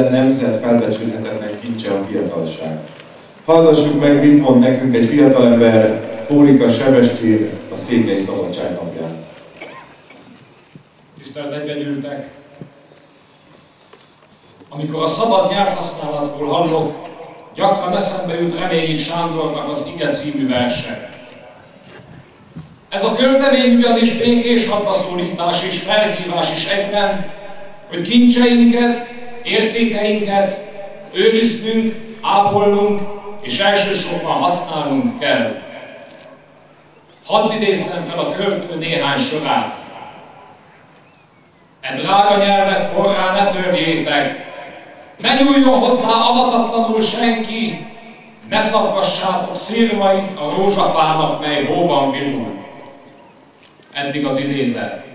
nemzet felbecsülhetetlen kincse a fiatalság. Hallgassuk meg, mit mond nekünk egy fiatalember, Kórika Sebestén a Székely Szabadság napján. Tisztelt egybenültek! Amikor a szabad nyelvhasználatról hallok, gyakran eszembe jut Reményik Sándornak az Ige című verse. Ez a költemény ugyanis békés hadbaszólítás és felhívás is egyben, hogy kincseinket, értékeinket őriznünk, ápolnunk és elsősorban használnunk kell. Hadd idézzem fel a költő néhány sorát. E drága nyelvet korrá ne törjétek, ne nyúljon hozzá alatatlanul senki, ne szakassátok szírmait a rózsafának, mely hóban virul. Eddig az idézet.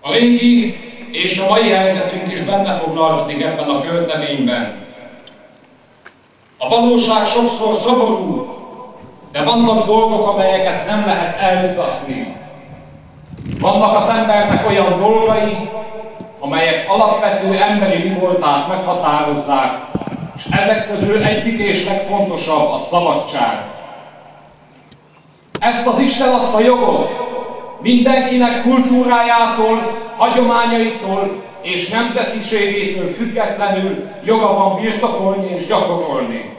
A régi és a mai helyzetünk is benne foglalkozik ebben a költeményben. A valóság sokszor szomorú, de vannak dolgok, amelyeket nem lehet elvitatni. Vannak az embernek olyan dolgai, amelyek alapvető emberi mi voltát meghatározzák, és ezek közül egyik és legfontosabb a szabadság. Ezt az Isten adta jogot mindenkinek kultúrájától, hagyományaitól és nemzetiségétől függetlenül joga van birtokolni és gyakorolni.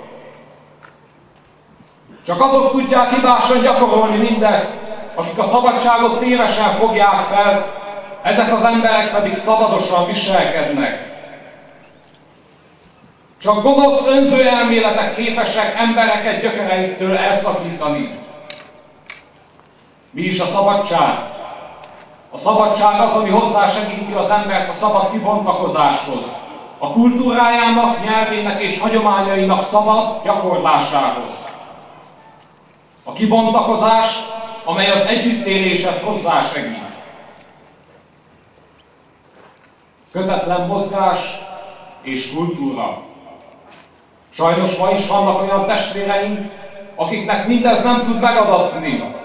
Csak azok tudják hibásan gyakorolni mindezt, akik a szabadságot tévesen fogják fel, ezek az emberek pedig szabadosan viselkednek. Csak gonosz önző elméletek képesek embereket gyökereiktől elszakítani. Mi is a szabadság? A szabadság az, ami hozzásegíti az embert a szabad kibontakozáshoz, a kultúrájának, nyelvének és hagyományainak szabad gyakorlásához. A kibontakozás, amely az együttéléshez hozzásegít. Kötetlen mozgás és kultúra. Sajnos ma is vannak olyan testvéreink, akiknek mindez nem tud megadatni.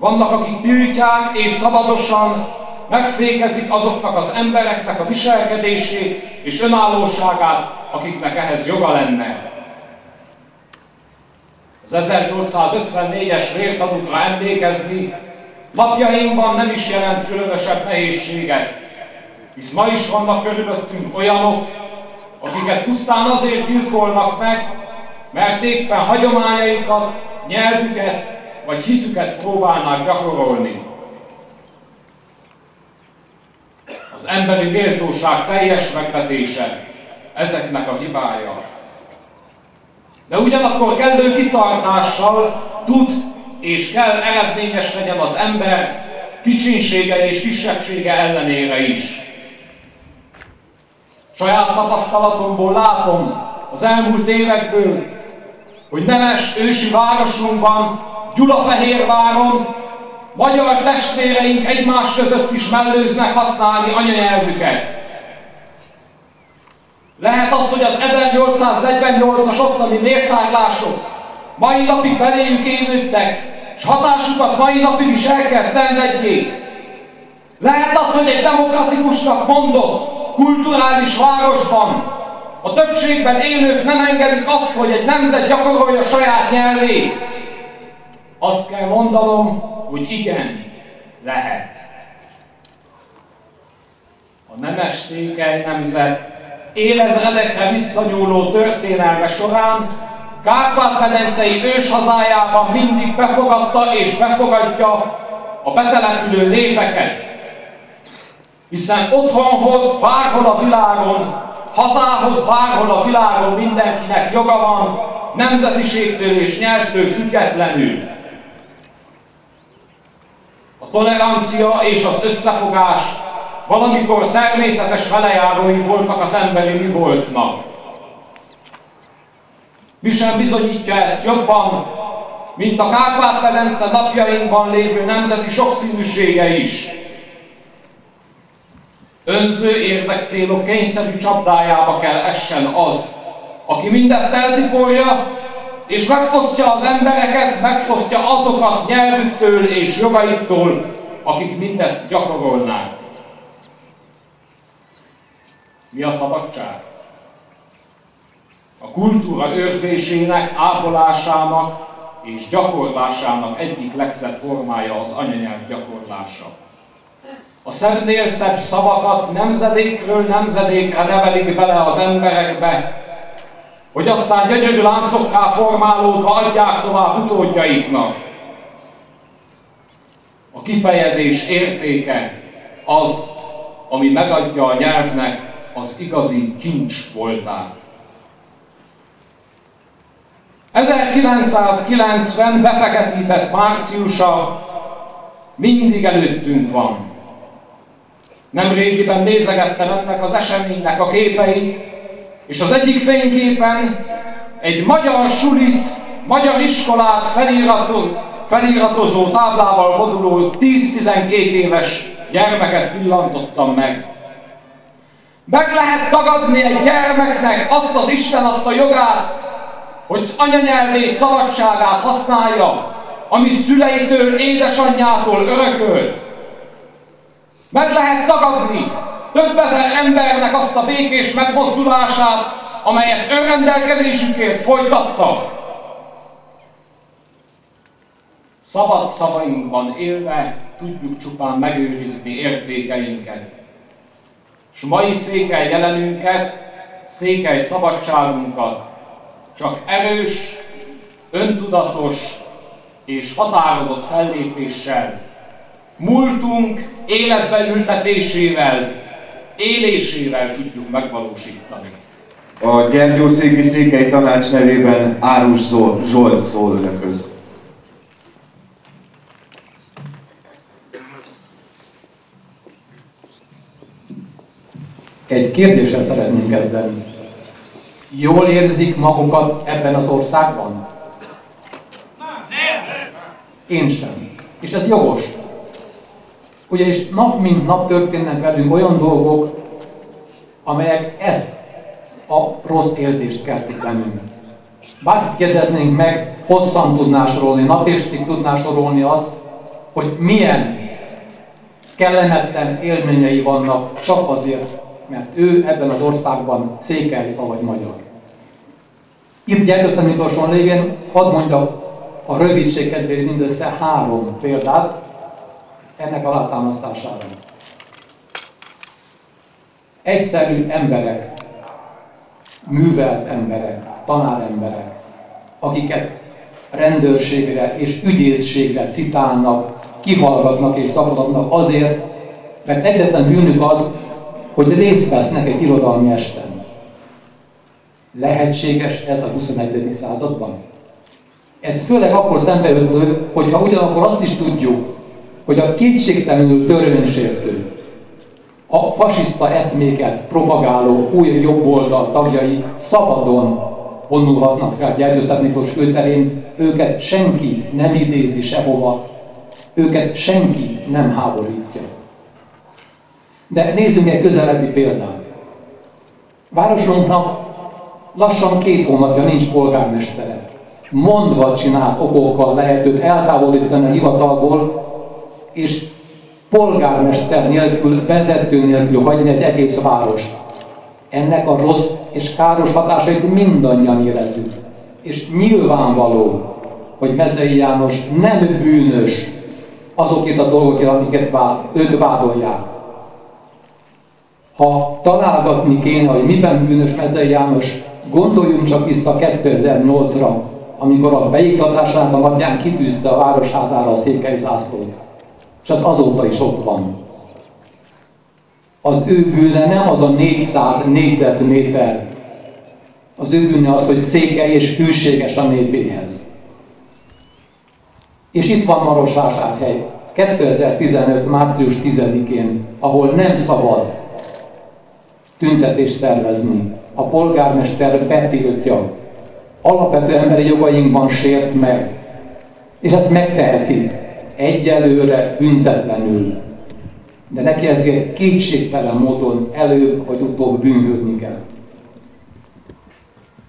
Vannak, akik tiltják és szabadosan megfékezik azoknak az embereknek a viselkedését és önállóságát, akiknek ehhez joga lenne. Az 1854-es vértanukra emlékezni napjainkban nem is jelent különösebb nehézséget, hisz ma is vannak körülöttünk olyanok, akiket pusztán azért gyilkolnak meg, mert éppen hagyományaikat, nyelvüket vagy hitüket próbálnák gyakorolni. Az emberi méltóság teljes megvetése ezeknek a hibája. De ugyanakkor kellő kitartással tud és kell eredményes legyen az ember kicsinsége és kisebbsége ellenére is. Saját tapasztalatomból látom az elmúlt évekből, hogy nemes ősi városunkban, Gyulafehérváron magyar testvéreink egymás között is mellőznek használni anyanyelvüket. Lehet az, hogy az 1848-as ottani mészárlások mai napig beléjük évődtek, és hatásukat mai napig is el kell szenvedjék. Lehet az, hogy egy demokratikusnak mondott, kulturális városban a többségben élők nem engedik azt, hogy egy nemzet gyakorolja saját nyelvét. Azt kell mondanom, hogy igen, lehet. A nemes székely nemzet évezredekre visszanyúló történelme során Kárpát-medencei őshazájában mindig befogadta és befogadja a betelepülő népeket, hiszen otthonhoz bárhol a világon, hazához bárhol a világon mindenkinek joga van, nemzetiségtől és nyelvtől függetlenül. Tolerancia és az összefogás valamikor természetes velejárói voltak az emberi mi voltnak. Mi sem bizonyítja ezt jobban, mint a Kárpát-medence napjainkban lévő nemzeti sokszínűsége is. Önző érdekcélok kényszerű csapdájába kell essen az, aki mindezt eltipolja, és megfosztja az embereket, megfosztja azokat nyelvüktől és jogaiktól, akik mindezt gyakorolnák. Mi a szabadság? A kultúra őrzésének, ápolásának és gyakorlásának egyik legszebb formája az anyanyelv gyakorlása. A szebbnél szebb szavakat nemzedékről nemzedékre nevelik bele az emberekbe, hogy aztán gyönyörű láncokká formálódva adják tovább utódjaiknak. A kifejezés értéke az, ami megadja a nyelvnek az igazi kincs voltát. 1990 befeketített márciusa mindig előttünk van. Nem régiben nézegettem ennek az eseménynek a képeit, és az egyik fényképen egy magyar sulit, magyar iskolát felirató, feliratozó táblával vonuló 10-12 éves gyermeket pillantottam meg. Meg lehet tagadni egy gyermeknek azt az Isten adta jogát, hogy az anyanyelvét, szabadságát használja, amit szüleitől, édesanyjától örökölt. Meg lehet tagadni több ezer embernek azt a békés megmozdulását, amelyet önrendelkezésükért folytattak. Szabad szavainkban élve tudjuk csupán megőrizni értékeinket. S mai székely jelenünket, székely szabadságunkat csak erős, öntudatos és határozott fellépéssel, múltunk életbe ültetésével, élésével tudjuk megvalósítani. A Gyergyószéki Székely Tanács nevében Árus Zsolt szól önökhöz. Egy kérdéssel szeretném kezdeni. Jól érzik magukat ebben az országban? Én sem. És ez jogos. Ugyanis nap mint nap történnek velünk olyan dolgok, amelyek ezt a rossz érzést keltik bennünk. Bárkit kérdeznénk meg, hosszan tudná sorolni, nap és tudná sorolni azt, hogy milyen kellemetlen élményei vannak csak azért, mert ő ebben az országban székely, vagy magyar. Itt Gyergyószem Miklóson lévén hadd mondjak a rövidség kedvéért mindössze három példát ennek alátámasztására. Egyszerű emberek, művelt emberek, tanáremberek, akiket rendőrségre és ügyészségre citálnak, kihallgatnak és zaklatnak azért, mert egyetlen bűnük az, hogy részt vesznek egy irodalmi esten. Lehetséges ez a 21. században? Ez főleg akkor szembeötlő, hogyha ugyanakkor azt is tudjuk, hogy a kétségtelenül törvénysértő, a fasiszta eszméket propagáló új jobboldal tagjai szabadon vonulhatnak fel Gyergyószent Miklós főterén, őket senki nem idézi sehova, őket senki nem háborítja. De nézzünk egy közelebbi példát. Városunknak lassan két hónapja nincs polgármestere. Mondva csinált okokkal lehet őt eltávolítani a hivatalból, és polgármester nélkül, vezető nélkül hagyni egy egész várost. Ennek a rossz és káros hatásait mindannyian érezzük. És nyilvánvaló, hogy Mezei János nem bűnös azokért a dolgokért, amiket vád, őt vádolják. Ha találgatni kéne, hogy miben bűnös Mezei János, gondoljunk csak vissza 2008-ra, amikor a beiktatásában napján kitűzte a városházára a székely zászlót. És az azóta is ott van. Az ő bűne nem az a 400 négyzetméter. Az ő bűne az, hogy székely és hűséges a népéhez. És itt van Marosvásárhely, 2015. március 10-én, ahol nem szabad tüntetést szervezni. A polgármester betiltja. Alapvető emberi jogainkban sért meg. És ezt megteheti. Egyelőre büntetlenül. De neki ezért kétségtelen módon előbb vagy utóbb bűnhődni kell.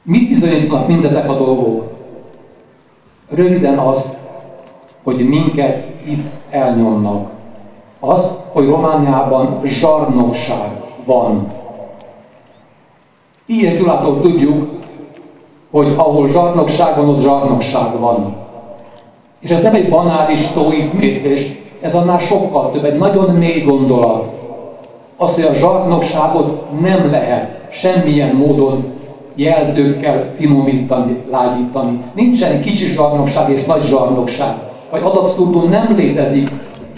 Mit bizonyítanak mindezek a dolgok? Röviden azt, hogy minket itt elnyomnak. Az, hogy Romániában zsarnokság van. Ilyen Gyulától tudjuk, hogy ahol zsarnokság van, ott zsarnokság van. És ez nem egy banális szóismétlés, ez annál sokkal több, egy nagyon mély gondolat. Az, hogy a zsarnokságot nem lehet semmilyen módon jelzőkkel finomítani, lágyítani. Nincsen kicsi zsarnokság és nagy zsarnokság. Vagy ad abszurdum nem létezik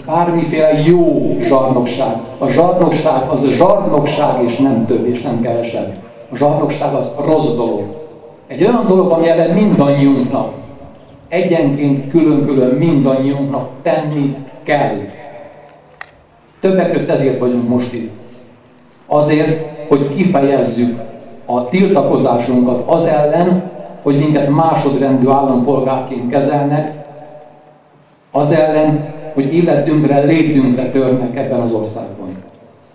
bármiféle jó zsarnokság. A zsarnokság az a zsarnokság és nem több és nem kevesebb. A zsarnokság az rossz dolog. Egy olyan dolog, ami ellen mindannyiunknak, egyenként külön-külön mindannyiunknak tenni kell. Többek között ezért vagyunk most itt. Azért, hogy kifejezzük a tiltakozásunkat az ellen, hogy minket másodrendű állampolgárként kezelnek, az ellen, hogy életünkre, létünkre törnek ebben az országban.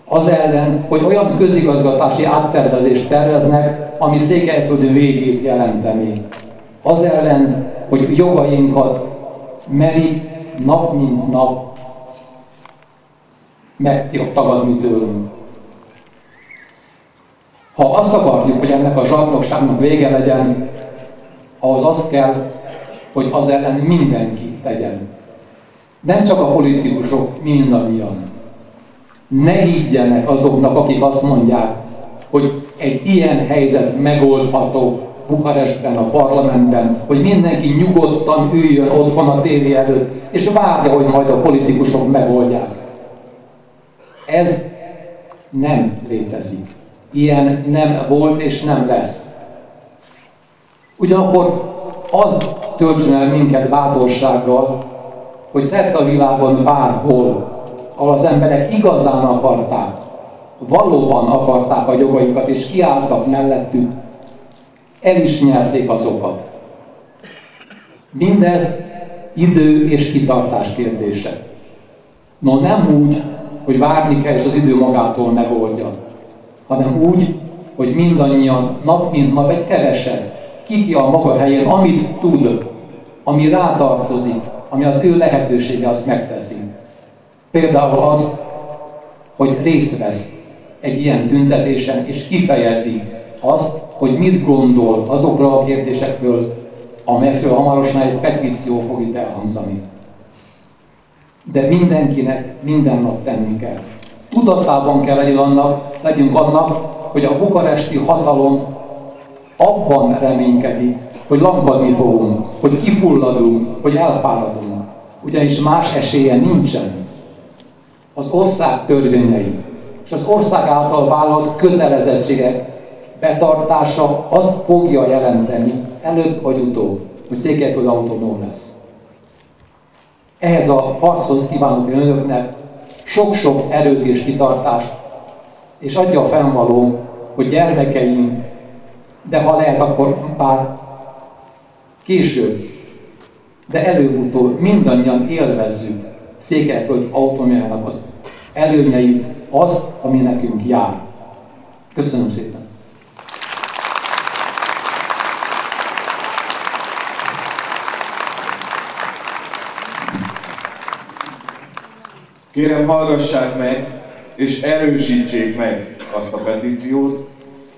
Az ellen, hogy olyan közigazgatási átszervezést terveznek, ami Székelyföld végét jelenteni. Az ellen, hogy jogainkat merik nap mint nap megtagadni tőlünk. Ha azt akarjuk, hogy ennek a zsarnokságnak vége legyen, az azt kell, hogy az ellen mindenki tegyen. Nem csak a politikusok, mindannyian. Ne higgyenek azoknak, akik azt mondják, hogy egy ilyen helyzet megoldható Bukarestben, a parlamentben, hogy mindenki nyugodtan üljön otthon a tévé előtt, és várja, hogy majd a politikusok megoldják. Ez nem létezik. Ilyen nem volt és nem lesz. Ugyanakkor az töltsön el minket bátorsággal, hogy szerte a világon bárhol, ahol az emberek igazán akarták, valóban akarták a jogaikat, és kiálltak mellettük, el is nyerték azokat. Mindez idő és kitartás kérdése. No nem úgy, hogy várni kell, és az idő magától megoldja, hanem úgy, hogy mindannyian nap mint nap egy kevesebb, kiki a maga helyén, amit tud, ami rátartozik, ami az ő lehetősége, azt megteszi. Például az, hogy részt vesz egy ilyen tüntetésen, és kifejezi azt, hogy mit gondol azokról a kérdésekről, amelyekről hamarosan egy petíció fog itt elhangzani. De mindenkinek minden nap tenni kell. Tudatában kell legyen annak, legyünk annak, hogy a bukaresti hatalom abban reménykedik, hogy lankadni fogunk, hogy kifulladunk, hogy elfáradunk. Ugyanis más esélye nincsen. Az ország törvényei és az ország által vállalt kötelezettségek betartása azt fogja jelenteni, előbb vagy utóbb, hogy Székelyföld autonóm lesz. Ehhez a harchoz kívánok én önöknek sok-sok erőt és kitartást, és adja a fennvaló, hogy gyermekeink, de ha lehet, akkor bár később, de előbb-utóbb mindannyian élvezzük Székelyföld autonómiának az előnyeit, azt, ami nekünk jár. Köszönöm szépen! Kérem, hallgassák meg, és erősítsék meg azt a petíciót,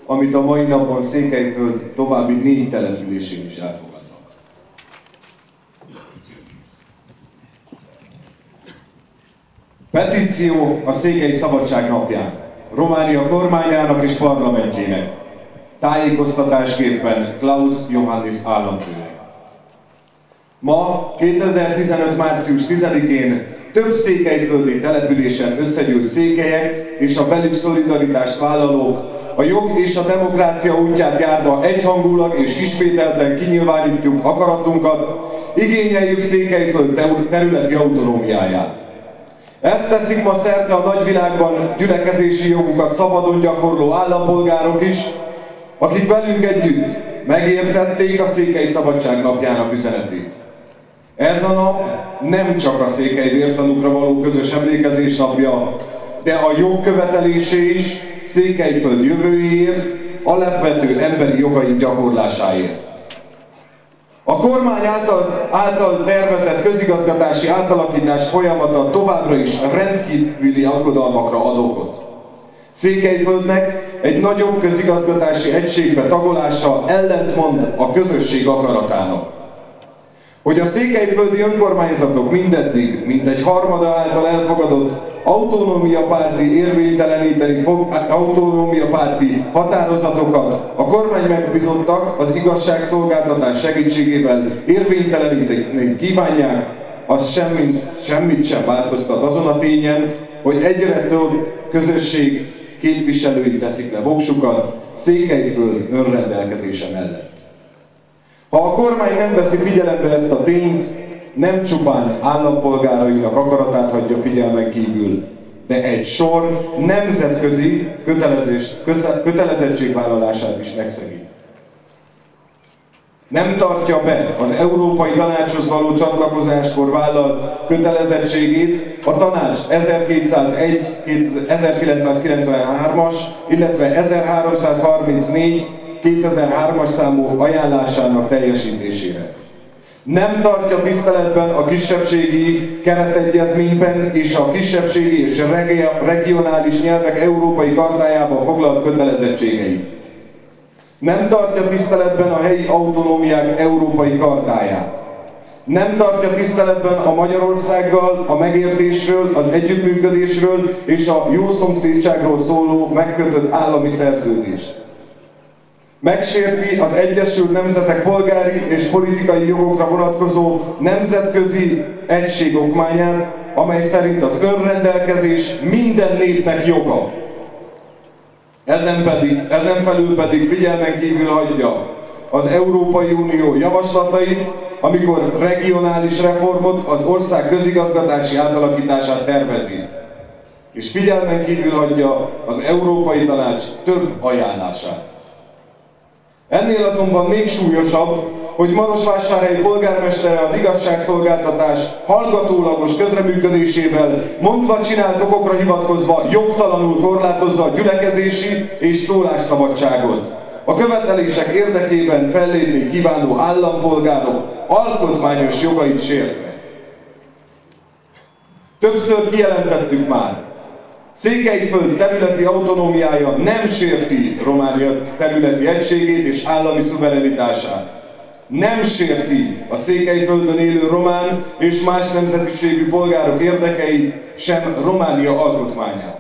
amit a mai napon Székelyföld további négy településén is elfogadnak. Petíció a Székely Szabadság napján, Románia kormányának és parlamentjének, tájékoztatásképpen Klaus Johannis államfőnek. Ma, 2015. március 10-én több székelyföldi településen összegyűlt székelyek és a velük szolidaritást vállalók a jog és a demokrácia útját járva egyhangulag és ismételten kinyilvánítjuk akaratunkat, igényeljük Székelyföld területi autonómiáját. Ezt teszik ma szerte a nagyvilágban gyülekezési jogukat szabadon gyakorló állampolgárok is, akik velünk együtt megértették a Székely Szabadság napjának üzenetét. Ez a nap nem csak a székely vértanúkra való közös emlékezés napja, de a jogkövetelésé is Székelyföld jövőjéért, alapvető emberi jogaink gyakorlásáért. A kormány által, által tervezett közigazgatási átalakítás folyamata továbbra is rendkívüli aggodalmakra ad okot. Székelyföldnek egy nagyobb közigazgatási egységbe tagolása ellentmond a közösség akaratának. Hogy a székelyföldi önkormányzatok mindeddig, mint egy harmada által elfogadott autonómia párti érvényteleníteni fog, autonómia párti határozatokat a kormány megbizottak az igazságszolgáltatás segítségével érvényteleníteni kívánják, az semmit, semmit sem változtat azon a tényen, hogy egyre több közösség képviselői teszik le voksukat Székelyföld önrendelkezése mellett. Ha a kormány nem veszi figyelembe ezt a tényt, nem csupán állampolgárainak akaratát hagyja figyelmen kívül, de egy sor nemzetközi kötelezettségvállalását is megszegi. Nem tartja be az Európai Tanácshoz való csatlakozáskor vállalt kötelezettségét a tanács 1201, 1993-as, illetve 1334 2003-as számú ajánlásának teljesítésére. Nem tartja tiszteletben a kisebbségi keretegyezményben és a kisebbségi és regionális nyelvek európai kartájában foglalt kötelezettségeit. Nem tartja tiszteletben a helyi autonómiák európai kartáját. Nem tartja tiszteletben a Magyarországgal a megértésről, az együttműködésről és a jó szomszédságról szóló megkötött állami szerződést megsérti az Egyesült Nemzetek polgári és politikai jogokra vonatkozó nemzetközi egység okmányát, amely szerint az önrendelkezés minden népnek joga. Ezen, pedig, ezen felül pedig figyelmen kívül hagyja az Európai Unió javaslatait, amikor regionális reformot, az ország közigazgatási átalakítását tervezi. És figyelmen kívül hagyja az Európai Tanács több ajánlását. Ennél azonban még súlyosabb, hogy Marosvásárhely polgármestere az igazságszolgáltatás hallgatólagos közreműködésével mondva csinált okokra hivatkozva jogtalanul korlátozza a gyülekezési és szólásszabadságot. A követelések érdekében fellépni kívánó állampolgárok alkotmányos jogait sértve. Többször kijelentettük már, Székelyföld területi autonómiája nem sérti Románia területi egységét és állami szuverenitását. Nem sérti a Székelyföldön élő román és más nemzetiségű polgárok érdekeit, sem Románia alkotmányát.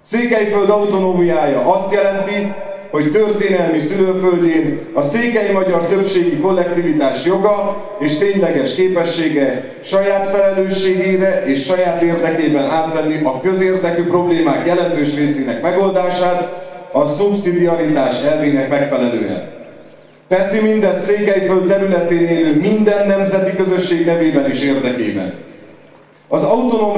Székelyföld autonómiája azt jelenti, hogy történelmi szülőföldjén a székely magyar többségi kollektivitás joga és tényleges képessége saját felelősségére és saját érdekében átvenni a közérdekű problémák jelentős részének megoldását a szubszidiaritás elvének megfelelően. Teszi mindezt Székelyföld területén élő minden nemzeti közösség nevében is érdekében. Az autonóm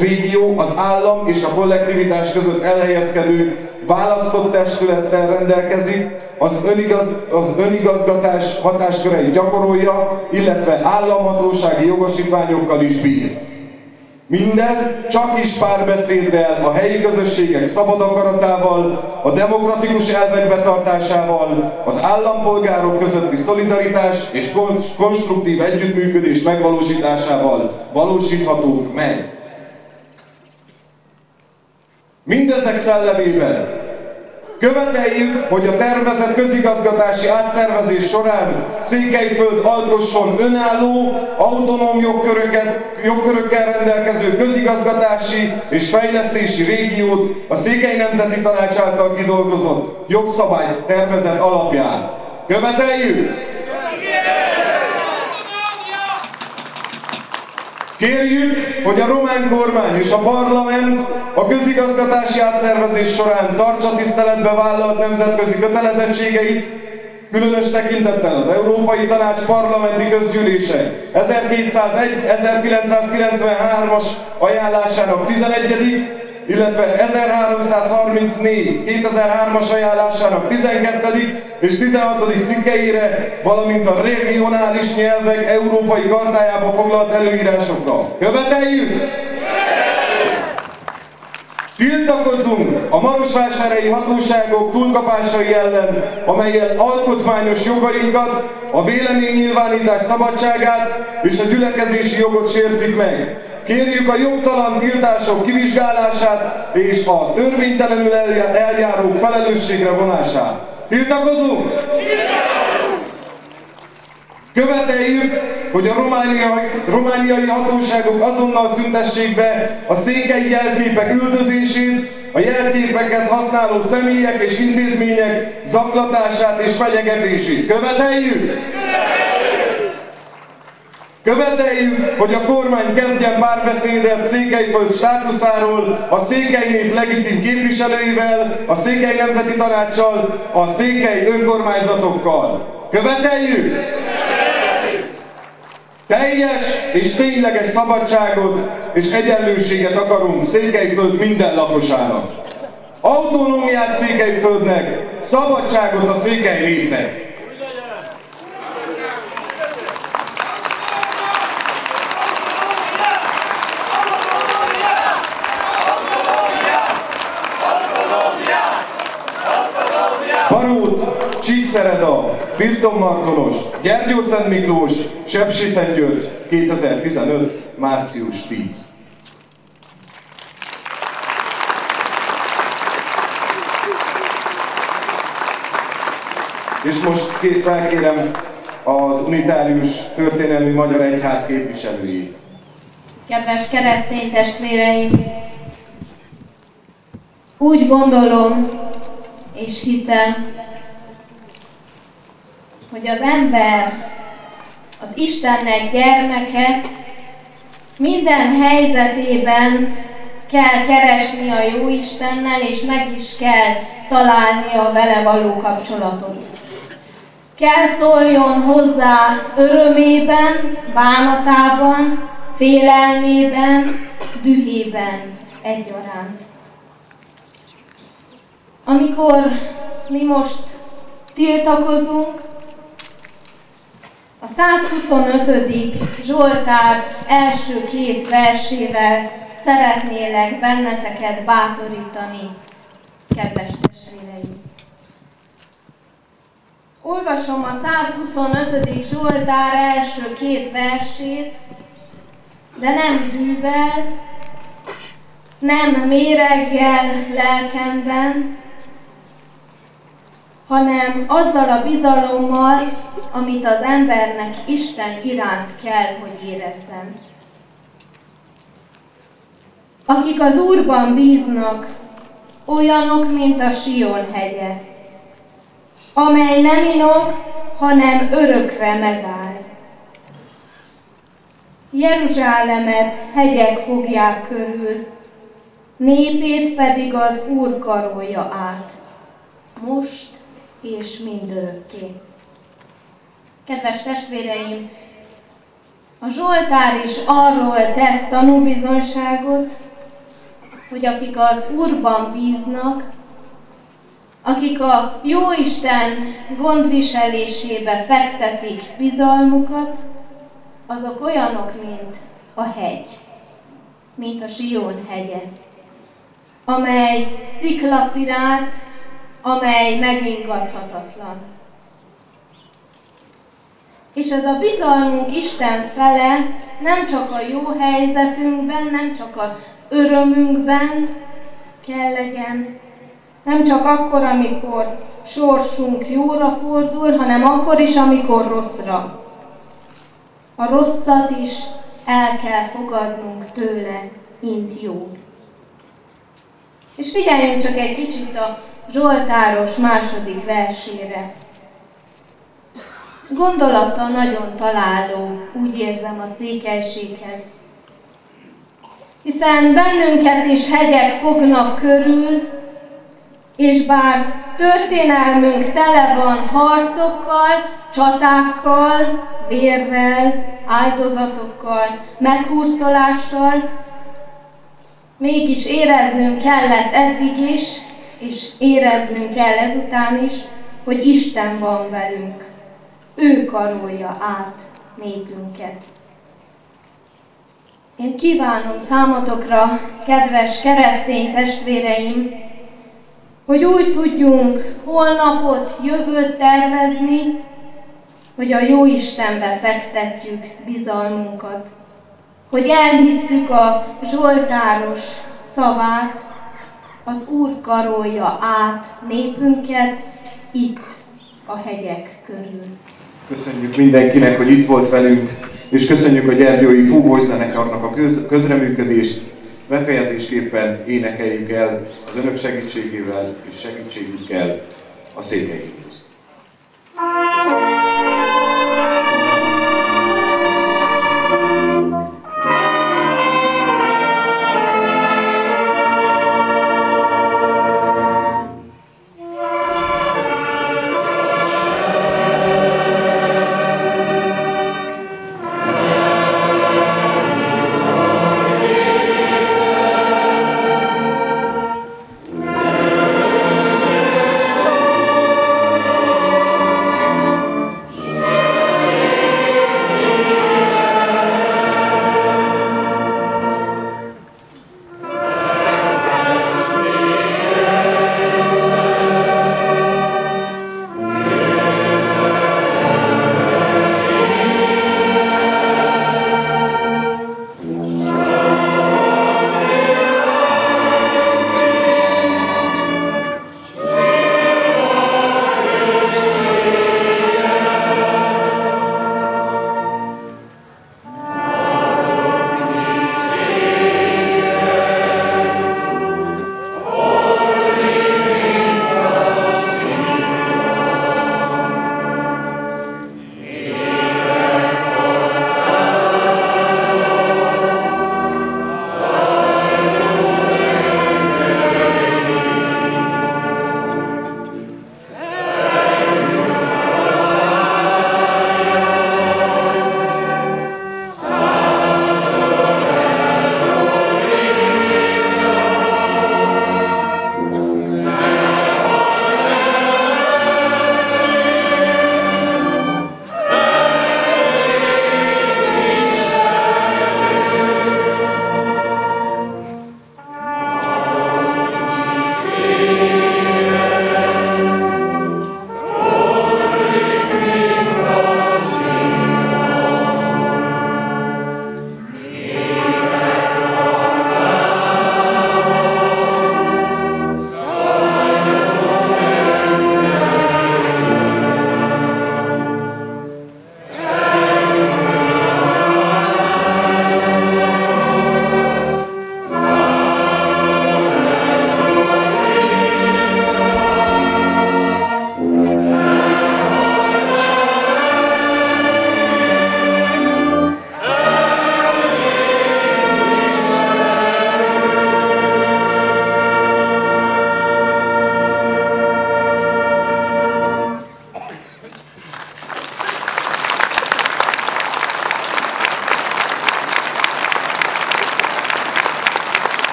régió az állam és a kollektivitás között elhelyezkedő választott testülettel rendelkezik, az, önigaz, az önigazgatás hatásköreit gyakorolja, illetve államhatósági jogosítványokkal is bír. Mindezt csak is párbeszéddel, a helyi közösségek szabad akaratával, a demokratikus elvek betartásával, az állampolgárok közötti szolidaritás és konstruktív együttműködés megvalósításával valósíthatók meg. Mindezek szellemében Követeljük, hogy a tervezett közigazgatási átszervezés során Székelyföld alkosson önálló, autonóm jogkörökkel rendelkező közigazgatási és fejlesztési régiót a Székely Nemzeti Tanács által kidolgozott jogszabály tervezet alapján. Követeljük! Kérjük, hogy a román kormány és a parlament a közigazgatási átszervezés során tartsa tiszteletbe vállalt nemzetközi kötelezettségeit, különös tekintettel az Európai Tanács parlamenti közgyűlése 1201-1993-as ajánlásának 11 illetve 1334 2003-as ajánlásának 12. és 16. cikkeire, valamint a regionális nyelvek európai kartájába foglalt előírásokra. Követeljük! Tiltakozunk a marosvásárhelyi hatóságok túlkapásai ellen, amelyel alkotmányos jogainkat, a véleménynyilvánítás szabadságát és a gyülekezési jogot sértik meg. Kérjük a jogtalan tiltások kivizsgálását és a törvénytelenül eljárók felelősségre vonását. Tiltakozunk? Követeljük, hogy a romániai, romániai hatóságok azonnal szüntessék be a székely jelképek üldözését, a jelképeket használó személyek és intézmények zaklatását és fenyegetését. Követeljük? Követeljük, hogy a kormány kezdjen párbeszédet Székelyföld státuszáról, a székely nép legitim képviselőivel, a székely nemzeti tanácssal, a székely önkormányzatokkal. Követeljük? Teljes és tényleges szabadságot és egyenlőséget akarunk Székelyföld minden lakosának. Autonómiát Székelyföldnek, szabadságot a székely népnek. Csíkszereda, Firton Martonos, Gyergyó Szent Miklós, Sepsi Szent György, 2015. március 10. És most felkérem az unitárius történelmi magyar egyház képviselőjét. Kedves keresztény testvéreim! Úgy gondolom, és hiszem, hogy az ember, az Istennek gyermeke minden helyzetében kell keresni a jó Istennel, és meg is kell találni a vele való kapcsolatot. Kell szóljon hozzá örömében, bánatában, félelmében, dühében egyaránt. Amikor mi most tiltakozunk, a 125. Zsoltár első két versével szeretnélek benneteket bátorítani, kedves testvéreim. Olvasom a 125. Zsoltár első két versét, de nem dűvel, nem méreggel lelkemben, hanem azzal a bizalommal, amit az embernek Isten iránt kell, hogy érezzen. Akik az Úrban bíznak, olyanok, mint a Sion hegye, amely nem inog, hanem örökre megáll. Jeruzsálemet hegyek fogják körül, népét pedig az Úr karolja át. Most és mindörökké. Kedves testvéreim, a Zsoltár is arról tesz tanúbizonyságot, hogy akik az Úrban bíznak, akik a Jóisten gondviselésébe fektetik bizalmukat, azok olyanok, mint a hegy, mint a Sion hegye, amely sziklaszirált, amely megingathatatlan. És ez a bizalmunk Isten fele nem csak a jó helyzetünkben, nem csak az örömünkben kell legyen, nem csak akkor, amikor sorsunk jóra fordul, hanem akkor is, amikor rosszra. A rosszat is el kell fogadnunk tőle, mint jó. És figyeljünk csak egy kicsit a Zsoltáros második versére. Gondolata nagyon találó, úgy érzem a székelységhez. Hiszen bennünket is hegyek fognak körül, és bár történelmünk tele van harcokkal, csatákkal, vérrel, áldozatokkal, meghurcolással, mégis éreznünk kellett eddig is, és éreznünk kell ezután is, hogy Isten van velünk. Ő karolja át népünket. Én kívánom számotokra, kedves keresztény testvéreim, hogy úgy tudjunk holnapot, jövőt tervezni, hogy a jó Istenbe fektetjük bizalmunkat. hogy elhisszük a Zsoltáros szavát, az Úr karolja át népünket itt a hegyek körül. Köszönjük mindenkinek, hogy itt volt velünk, és köszönjük a Gyergyói Fúvós Zenekarnak a köz- közreműködést. Befejezésképpen énekeljük el az önök segítségével és segítségükkel a székely himnuszt.